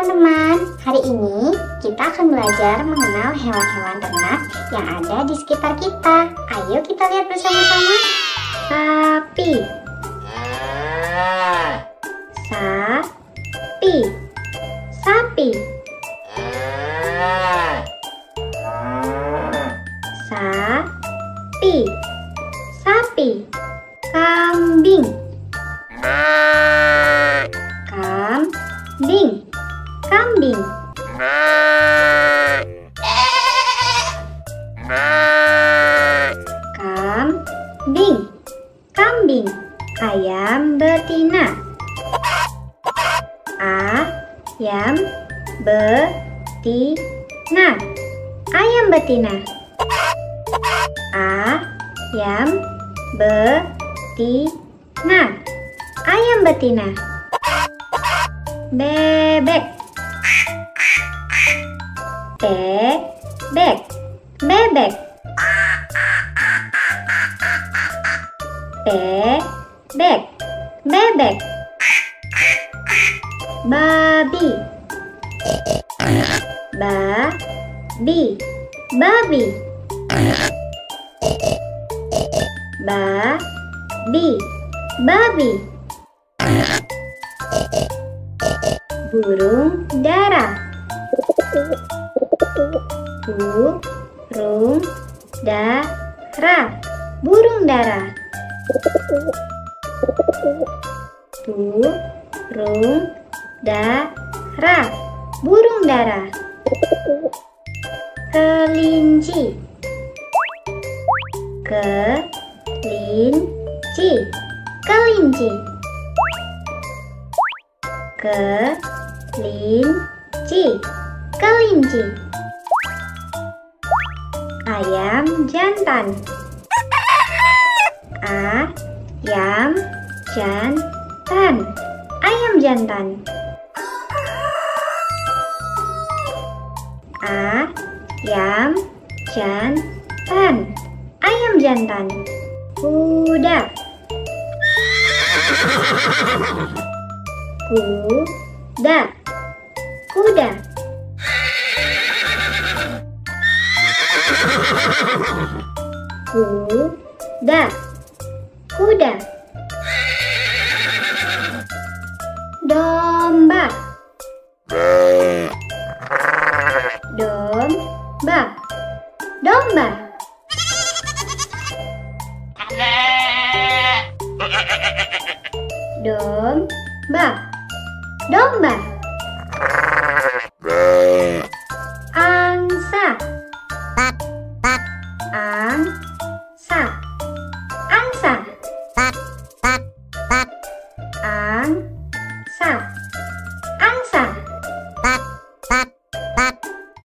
teman-teman, hari ini kita akan belajar mengenal hewan-hewan ternak yang ada di sekitar kita. Ayo kita lihat bersama-sama. Sapi. Sapi. Sapi. Sapi. Sapi. Kambing. Kambing. Kambing. Kambing. Ayam betina. Ayam betina. Ayam betina. Ayam betina. Ayam betina. Bebek. Bebek. Bebek. Bebek. Bebek. Babi. Babi. Babi. Babi. Babi. Burung dara. Burung dara. Burung dara. Burung dara. Burung dara. Kelinci. Kelinci. Kelinci. Kelinci. Kelinci. Ayam jantan. Ayam jantan. Ayam jantan. Ayam jantan. Ayam jantan. Kuda. Kuda. Kuda. Kuda Kuda Domba Domba Domba Domba Domba 饭